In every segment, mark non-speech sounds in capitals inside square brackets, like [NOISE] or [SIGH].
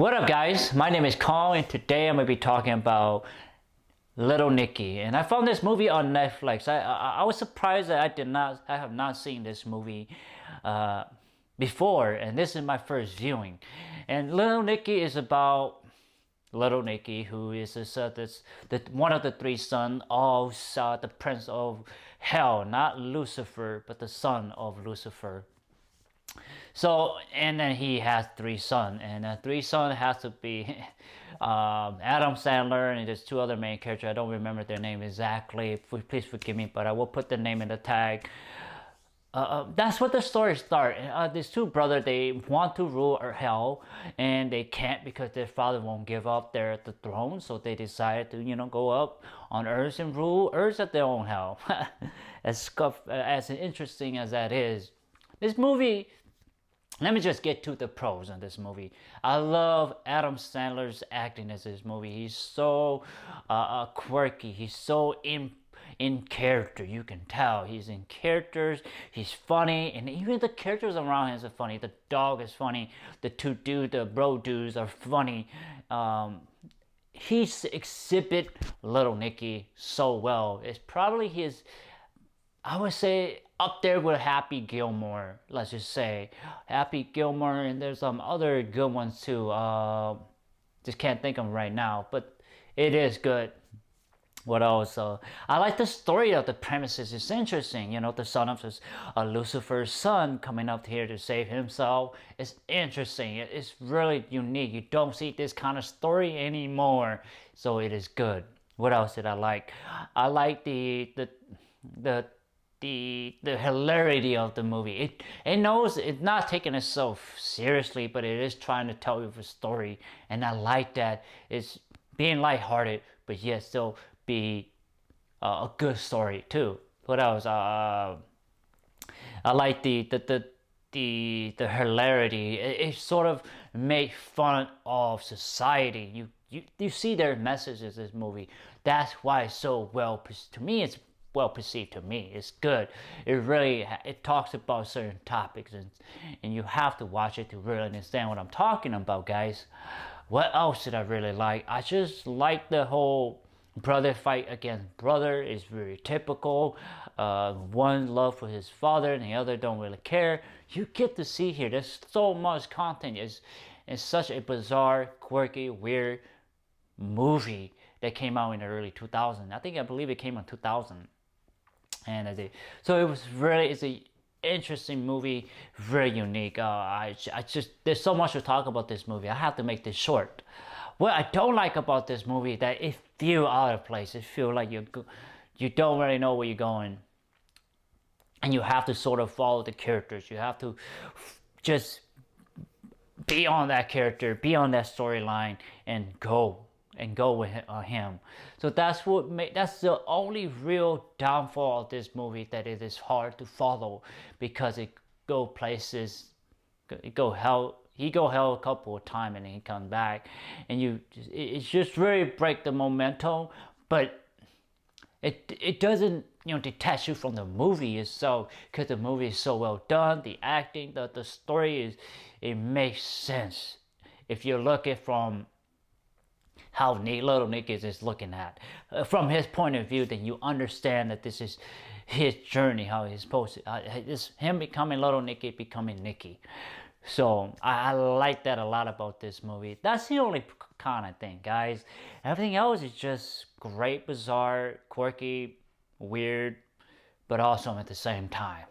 What up guys? My name is Kong and today I'm going to be talking about Little Nicky. And I found this movie on Netflix. I, I, I was surprised that I did not, I have not seen this movie uh, before and this is my first viewing. And Little Nicky is about Little Nicky, who is this, uh, this, the, one of the three sons of uh, the Prince of Hell, not Lucifer, but the son of Lucifer. So, and then he has three sons, and uh, three sons has to be [LAUGHS] um, Adam Sandler and there's two other main characters. I don't remember their name exactly. Please forgive me, but I will put the name in the tag. Uh, uh, that's what the story starts. Uh, these two brothers, they want to rule hell, and they can't because their father won't give up their the throne. So they decide to, you know, go up on Earth and rule Earth at their own hell. [LAUGHS] as scuff, as interesting as that is, this movie let me just get to the pros in this movie. I love Adam Sandler's acting in this movie. He's so uh, uh, quirky. He's so in in character. You can tell he's in characters. He's funny, and even the characters around him are funny. The dog is funny. The two dudes, the bro dudes, are funny. Um, he's exhibit Little Nicky so well. It's probably his. I would say up there with Happy Gilmore, let's just say. Happy Gilmore, and there's some other good ones too. Uh, just can't think of them right now, but it is good. What else? Uh, I like the story of the premises. It's interesting. You know, the son of this, uh, Lucifer's son coming up here to save himself. It's interesting. It's really unique. You don't see this kind of story anymore. So it is good. What else did I like? I like the the the the the hilarity of the movie. It it knows it's not taking itself seriously, but it is trying to tell you a story, and I like that. It's being lighthearted, but yet still be uh, a good story too. What else? Uh, I like the the the the, the hilarity. It, it sort of made fun of society. You you you see their messages in this movie. That's why it's so well. To me, it's well perceived to me. It's good. It really it talks about certain topics and and you have to watch it to really understand what I'm talking about, guys. What else did I really like? I just like the whole brother fight against brother is very typical. Uh, one love for his father and the other don't really care. You get to see here. There's so much content. It's it's such a bizarre, quirky, weird movie that came out in the early 2000s. I think I believe it came in 2000 and I did. So it was really it's a interesting movie, very unique. Uh, I I just there's so much to talk about this movie. I have to make this short. What I don't like about this movie that it feel out of place. It feel like you you don't really know where you're going, and you have to sort of follow the characters. You have to just be on that character, be on that storyline, and go and go with uh, him. So that's what make, that's the only real downfall of this movie that it is hard to follow because it go places, it go hell. He go hell a couple of times and he come back, and you it's just really break the momentum, but it it doesn't you know detach you from the movie itself because the movie is so well done. The acting, the the story is it makes sense if you look at from how little Nick is, looking at. Uh, from his point of view, then you understand that this is his journey, how he's supposed to, uh, it's him becoming little Nicky, becoming Nicky. So I, I, like that a lot about this movie. That's the only kind of thing, guys. Everything else is just great, bizarre, quirky, weird, but awesome at the same time.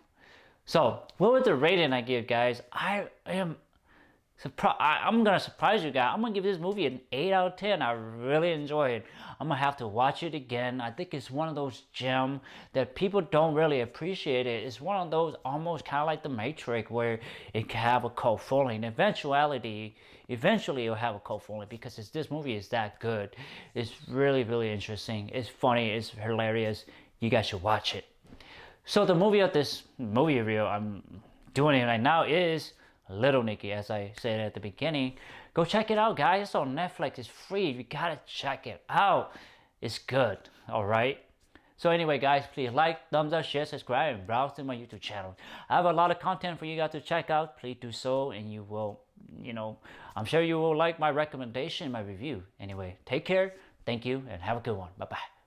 So, what would the rating I give, guys? I am Surpri- I, am gonna surprise you guys. I'm gonna give this movie an 8 out of 10. I really enjoy it. I'm gonna have to watch it again. I think it's one of those gems that people don't really appreciate it. It's one of those almost kind of like The Matrix where it can have a cult following. Eventuality, eventually it'll have a cult following because this movie is that good. It's really, really interesting. It's funny. It's hilarious. You guys should watch it. So the movie of this movie review I'm doing it right now is Little Nicky, as I said at the beginning. Go check it out, guys. It's on Netflix. It's free. You gotta check it out. It's good. All right. So anyway, guys, please like, thumbs up, share, subscribe, and browse to my YouTube channel. I have a lot of content for you guys to check out. Please do so, and you will you know, I'm sure you will like my recommendation, my review. Anyway, take care. Thank you and have a good one. Bye bye.